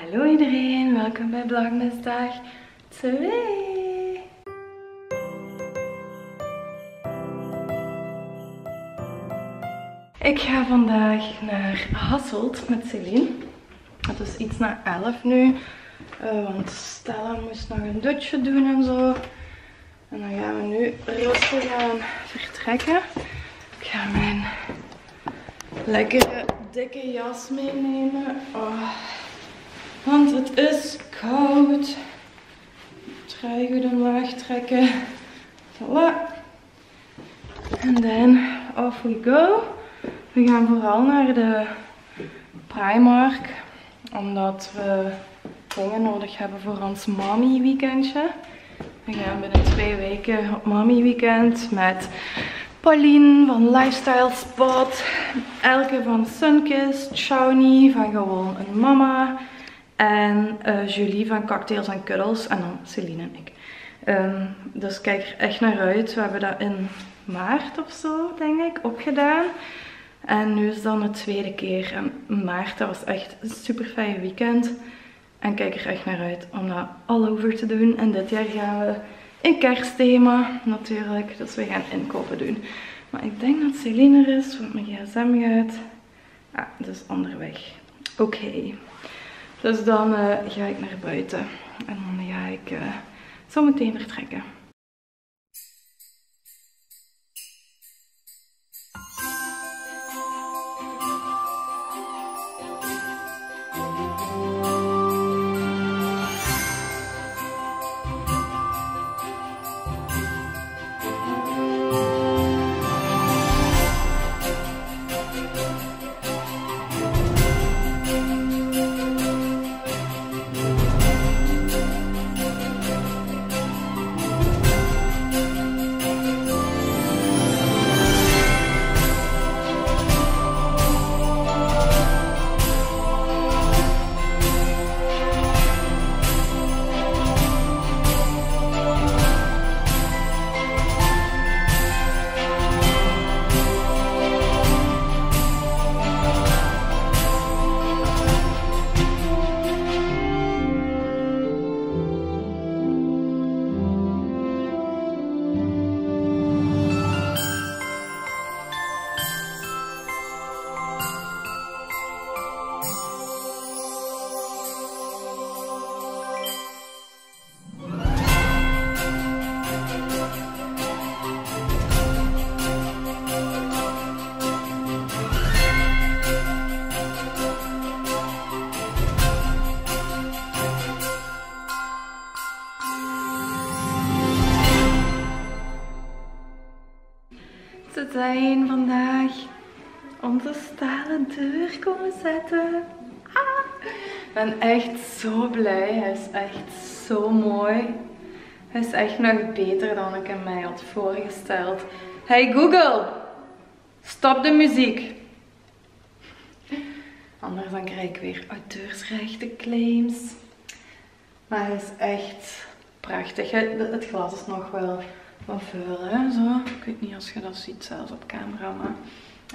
Hallo iedereen, welkom bij Vlogmasdag 2. Ik ga vandaag naar Hasselt met Celine. Het is iets na 11 nu, uh, want Stella moest nog een dutje doen en zo. En dan gaan we nu rustig aan vertrekken. Ik ga mijn lekkere dikke jas meenemen. Oh. Het is koud. Trui goed omlaag trekken. Voilà. En dan off we go. We gaan vooral naar de Primark. Omdat we dingen nodig hebben voor ons mommy weekendje. We gaan binnen twee weken op mommy weekend met Pauline van Lifestyle Spot. Elke van Sunkist. Shawnee van Gewoon een Mama. En uh, Julie van Cocktails en Cuddles. En dan Celine en ik. Um, dus kijk er echt naar uit. We hebben dat in maart of zo, denk ik, opgedaan. En nu is dan de tweede keer. En maart, dat was echt een super fijn weekend. En kijk er echt naar uit om dat all over te doen. En dit jaar gaan we in kerstthema natuurlijk. Dus we gaan inkopen doen. Maar ik denk dat Celine er is, want mijn gsm gaat. Ah, dus onderweg. Oké. Dus dan uh, ga ik naar buiten. En dan ga ik uh, zo meteen vertrekken. Zijn vandaag onze stalen deur komen zetten. Ik ben echt zo blij. Hij is echt zo mooi. Hij is echt nog beter dan ik hem mij had voorgesteld. Hey Google, stop de muziek. Anders dan krijg ik weer auteursrechtenclaims. Maar hij is echt prachtig. Het glas is nog wel wat vuil, hè? Zo. Ik weet niet als je dat ziet zelfs op camera, maar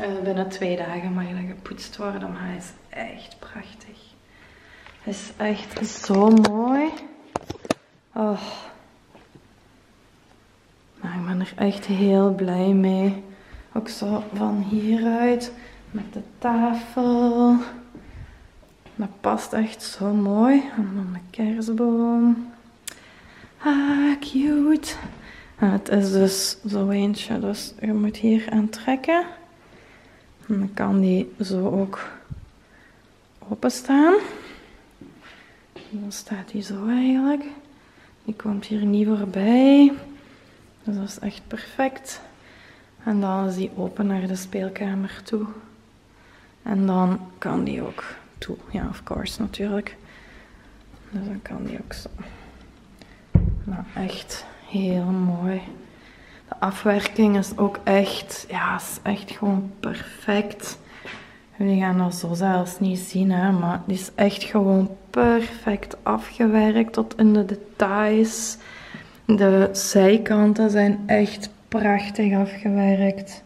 uh, binnen twee dagen mag dat gepoetst worden, maar hij is echt prachtig. Hij is echt zo mooi. Oh. Nou, ik ben er echt heel blij mee. Ook zo van hieruit met de tafel. Dat past echt zo mooi. En dan de kerstboom. Ah, cute. En het is dus zo eentje, dus je moet hier aan trekken. En dan kan die zo ook openstaan. En dan staat die zo eigenlijk. Die komt hier niet voorbij. Dus dat is echt perfect. En dan is die open naar de speelkamer toe. En dan kan die ook toe. Ja, of course, natuurlijk. Dus dan kan die ook zo. Nou, echt heel mooi. De afwerking is ook echt, ja, is echt gewoon perfect. Jullie gaan dat zo zelfs niet zien, hè, maar die is echt gewoon perfect afgewerkt tot in de details. De zijkanten zijn echt prachtig afgewerkt.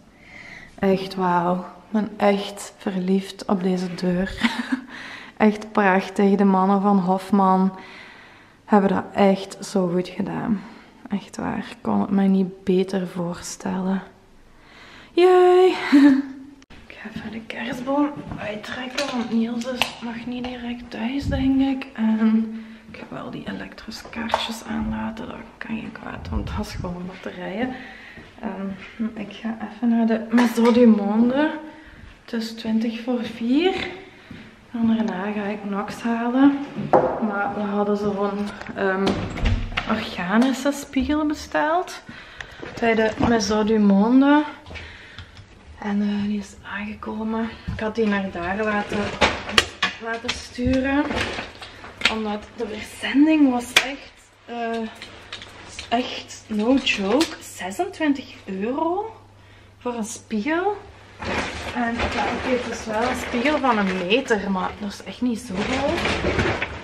Echt wauw. Ik ben echt verliefd op deze deur. Echt prachtig. De mannen van Hofman hebben dat echt zo goed gedaan. Echt waar. Ik kon het me niet beter voorstellen. Jee! Ik ga even de kerstboom uittrekken, want Niels is nog niet direct thuis, denk ik. En ik ga wel die elektrische kaarsjes aanlaten. Dat kan je kwaad, want dat is gewoon batterijen. Um, ik ga even naar de Maison du Monde. Het is 20 voor 4. En daarna ga ik Nox halen. Maar we hadden zo'n um, organische spiegel besteld. Bij de Maison du Monde. En uh, die is aangekomen. Ik had die naar daar laten, laten sturen. Omdat de verzending was echt, uh, echt no joke. 26 euro voor een spiegel. En ja, het is wel een spiegel van een meter, maar dat is echt niet zo groot.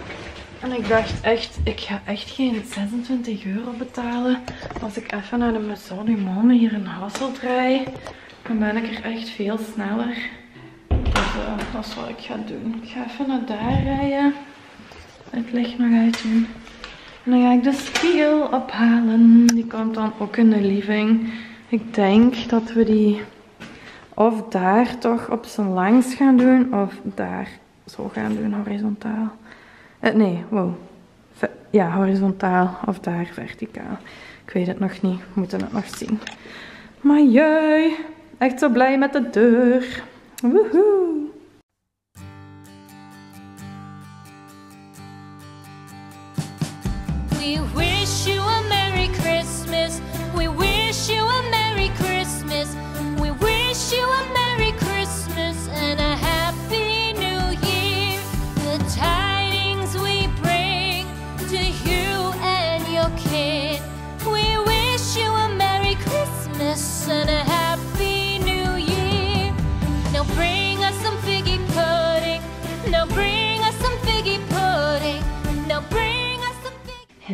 En ik dacht echt, ik ga echt geen 26 euro betalen als ik even naar de Maison hier in Hasselt rijd. Dan ben ik er echt veel sneller. Dus dat is wat ik ga doen. Ik ga even naar daar rijden. Het licht nog uit doen. En dan ga ik de spiegel ophalen. Die komt dan ook in de living. Ik denk dat we die of daar toch op zijn langs gaan doen. Of daar zo gaan doen, horizontaal. Uh, nee, wow. Ja, horizontaal of daar verticaal. Ik weet het nog niet. We moeten het nog zien. Maar jee. Echt zo blij met de deur. Woehoe.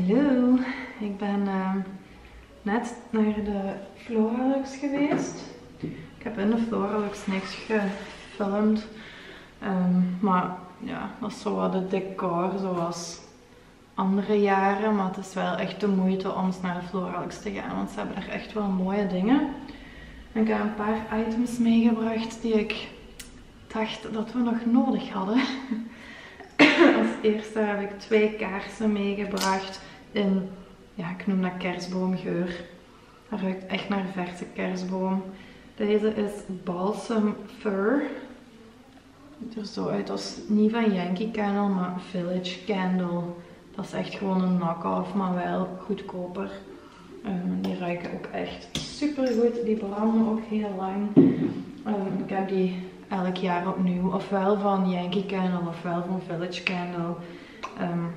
Hallo, ik ben uh, net naar de Floralux geweest. Ik heb in de Floralux niks gefilmd. Um, maar ja, dat is zo wat het decor zoals andere jaren. Maar het is wel echt de moeite om naar de Floralux te gaan. Want ze hebben er echt wel mooie dingen. En ik heb een paar items meegebracht die ik dacht dat we nog nodig hadden. Als eerste heb ik twee kaarsen meegebracht in, ja ik noem dat kerstboomgeur. Dat ruikt echt naar verse kerstboom. Deze is Balsam Fir. Ziet er zo uit als niet van Yankee Candle, maar Village Candle. Dat is echt gewoon een knock-off, maar wel goedkoper. Um, die ruiken ook echt super goed. Die branden ook heel lang. Um, ik heb die elk jaar opnieuw. Ofwel van Yankee Candle ofwel van Village Candle. Um,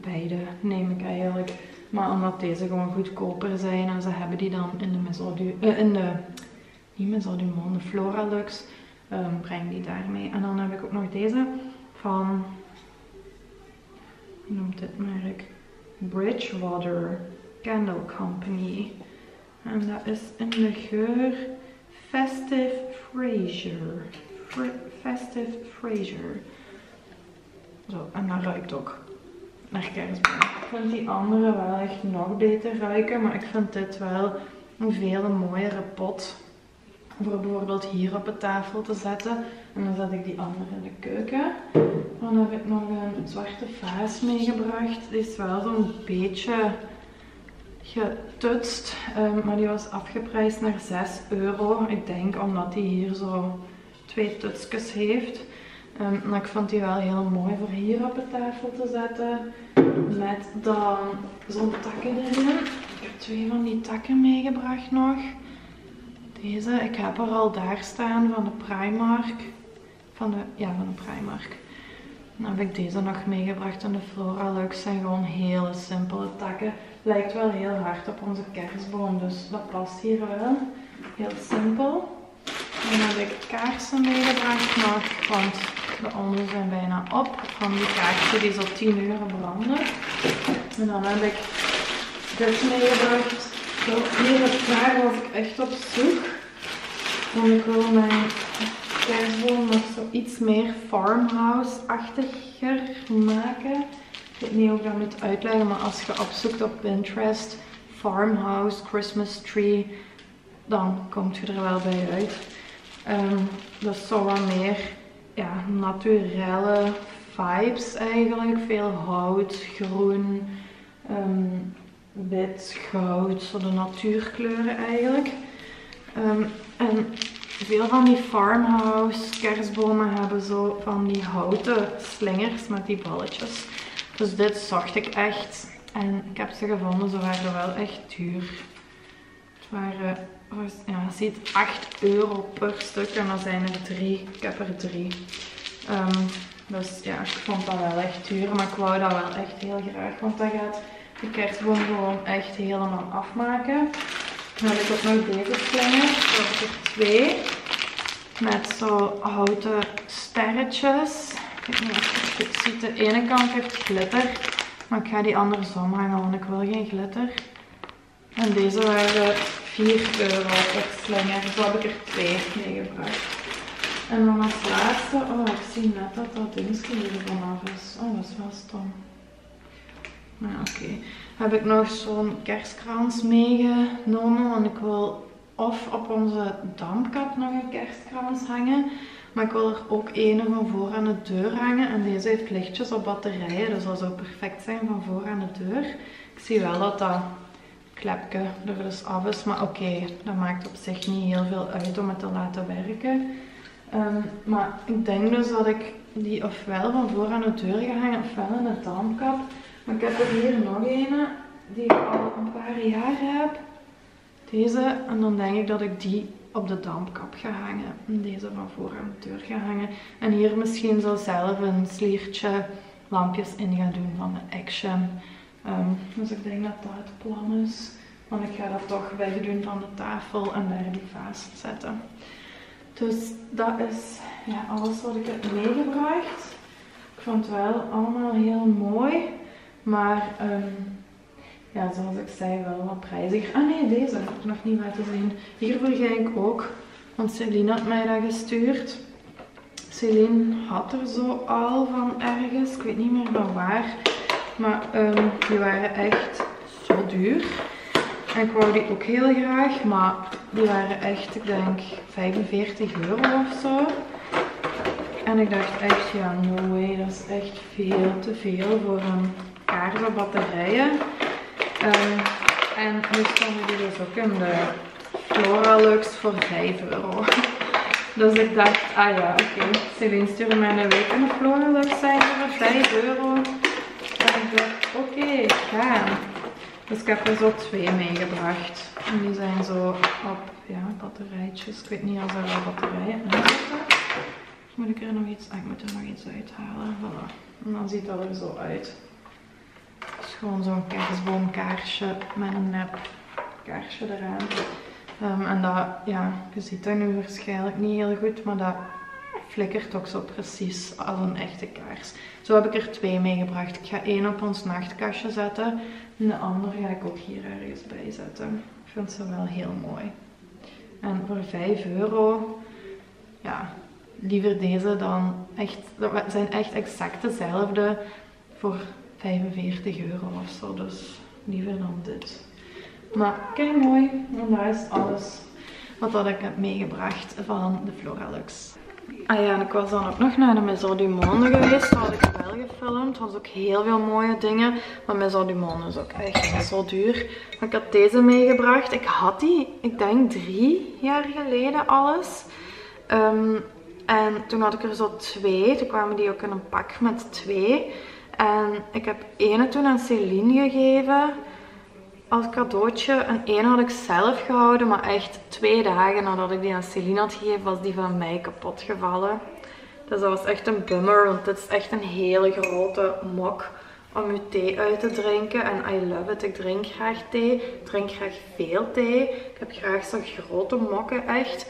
beide neem ik eigenlijk. Maar omdat deze gewoon goedkoper zijn en ze hebben die dan in de Maison uh, in de, niet du Monde, Flora Lux, um, breng die daarmee. En dan heb ik ook nog deze van, hoe noemt dit merk? Bridgewater Candle Company. En dat is in de geur Festive Fraser. Fr Festive Fraser. Zo, en dat ruikt ook naar. Ik vind die andere wel echt nog beter ruiken, maar ik vind dit wel een veel mooiere pot. Voor bijvoorbeeld hier op de tafel te zetten. En dan zet ik die andere in de keuken. Dan heb ik nog een zwarte vaas meegebracht. Die is wel zo'n beetje getutst. Um, maar die was afgeprijsd naar 6 euro. Ik denk omdat die hier zo twee tutsjes heeft. Um, ik vond die wel heel mooi voor hier op de tafel te zetten. Met dan zo'n takken erin. Ik heb twee van die takken meegebracht nog. Deze, ik heb er al daar staan van de Primark. Van de, ja, van de Primark. Dan heb ik deze nog meegebracht en de Flora Lux zijn gewoon hele simpele takken. Lijkt wel heel hard op onze kerstboom, dus dat past hier wel. Heel simpel. Dan heb ik kaarsen meegebracht nog, want de andere zijn bijna op. Van die kaarsen die zo 10 euro branden. En dan heb ik dit meegebracht. Hier het klaar was ik echt op zoek. Want ik wil mijn kerstboom nog zo iets meer farmhouse-achtiger maken. Ik weet niet hoe ik dat moet uitleggen, maar als je opzoekt op Pinterest farmhouse Christmas tree, dan komt je er wel bij uit. Um, dat is zo wat meer ja, naturelle vibes eigenlijk. Veel hout, groen, um, wit, goud, zo de natuurkleuren eigenlijk. Um, en veel van die farmhouse kerstbomen hebben zo van die houten slingers met die balletjes. Dus dit zocht ik echt. En ik heb ze gevonden, ze waren wel echt duur. Het waren, ja, ziet 8 euro per stuk en dan zijn er drie. Ik heb er drie. Um, dus ja, ik vond dat wel echt duur, maar ik wou dat wel echt heel graag, want dat gaat de kerstboom gewoon echt helemaal afmaken. Dan heb ik ook nog deze slingers. Dat heb er twee. Met zo houten sterretjes. Ik weet niet of je het ziet. De ene kant heeft glitter. Maar ik ga die andersom hangen, want ik wil geen glitter. En deze waren 4 euro per slinger. Zo heb ik er twee meegebracht. En dan als laatste, oh ik zie net dat dat dingetje hier vanaf is. Oh dat is wel stom. Maar ja, oké. Heb ik nog zo'n kerstkrans meegenomen, want ik wil of op onze dampkap nog een kerstkrans hangen. Maar ik wil er ook een van voor aan de deur hangen. En deze heeft lichtjes op batterijen, dus dat zou perfect zijn van voor aan de deur. Ik zie wel dat dat klepje er dus af is. Maar oké, dat maakt op zich niet heel veel uit om het te laten werken. Ehm, maar ik denk dus dat ik die ofwel van voor aan de deur ga hangen, ofwel in de dampkap. Maar ik heb er hier nog een die ik al een paar jaar heb. Deze. En dan denk ik dat ik die op de dampkap ga hangen. En deze van voor aan de deur ga hangen. En hier misschien zo zelf een sliertje lampjes in gaan doen van de Action. Ehm, dus ik denk dat dat het plan is. Want ik ga dat toch wegdoen van de tafel en daar die vaas zetten. Dus dat is ja, alles wat ik heb meegebracht. Ik vond het wel allemaal heel mooi. Maar um, ja, zoals ik zei, wel wat prijzig. Ah nee, deze heb ik nog niet laten zien. Hiervoor ga ik ook, want Celine had mij dat gestuurd. Celine had er zo al van ergens, ik weet niet meer van waar. Maar um, die waren echt zo duur. En ik wou die ook heel graag, maar die waren echt, ik denk, 45 euro of zo. En ik dacht echt, ja, no way, dat is echt veel te veel voor een kaart batterijen. Um, en nu stonden die dus ook in de Floralux voor 5 euro. Dus ik dacht, ah ja, oké. Okay. Celine stuurde mij een week een Floralux zijn voor 5 euro. Oké, okay, ga. Dus ik heb er zo twee meegebracht. En die zijn zo op ja, batterijtjes. Ik weet niet of er wel batterijen in zitten. Moet ik er nog iets... Ah, ik moet er nog iets uithalen. Voilà. En dan ziet dat er zo uit. Het is gewoon zo'n kerstboomkaarsje met een nep kaarsje eraan. Um, en dat, ja, je ziet dat nu waarschijnlijk niet heel goed, maar dat flikkert ook zo precies als een echte kaars. Zo heb ik er twee meegebracht. Ik ga één op ons nachtkastje zetten en de andere ga ik ook hier ergens bij zetten. Ik vind ze wel heel mooi. En voor 5 euro, ja, liever deze dan echt, dat zijn echt exact dezelfde voor 45 euro of zo. Dus liever dan dit. Maar kijk mooi. En daar is alles wat ik heb meegebracht van de Floralux. Ah ja, en ik was dan ook nog naar de Maison du Monde geweest. Dat had ik wel gefilmd. Het was ook heel veel mooie dingen. Maar Maison du Monde is ook echt zo duur. Ik had deze meegebracht. Ik had die, ik denk drie jaar geleden alles. Um, en toen had ik er zo twee. Toen kwamen die ook in een pak met twee. En ik heb ene toen aan Celine gegeven als cadeautje. En één had ik zelf gehouden, maar echt twee dagen nadat ik die aan Celine had gegeven, was die van mij kapot gevallen. Dus dat was echt een bummer, want dit is echt een hele grote mok om je thee uit te drinken. En I love it, ik drink graag thee. Ik drink graag veel thee. Ik heb graag zo'n grote mokken, echt.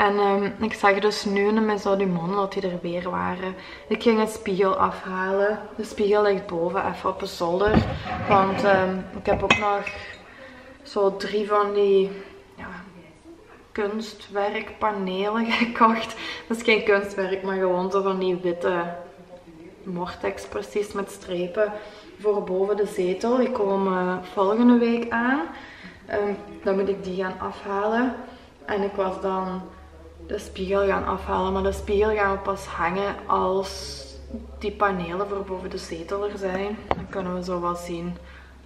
En um, ik zag dus nu in mijn Monde dat die er weer waren. Ik ging een spiegel afhalen. De spiegel ligt boven, even op de zolder. Want um, ik heb ook nog zo drie van die ja, kunstwerkpanelen gekocht. Dat is geen kunstwerk, maar gewoon zo van die witte Mortex precies met strepen voor boven de zetel. Die komen volgende week aan. Um, dan moet ik die gaan afhalen. En ik was dan de spiegel gaan afhalen. Maar de spiegel gaan we pas hangen als die panelen voor boven de zetel er zijn. Dan kunnen we zo wel zien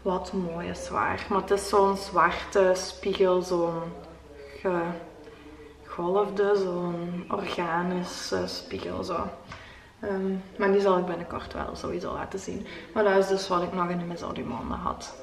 wat mooi is waar. Maar het is zo'n zwarte spiegel, zo'n gegolfde, zo'n organische spiegel. Zo. Um, maar die zal ik binnenkort wel sowieso laten zien. Maar dat is dus wat ik nog in de Miss had.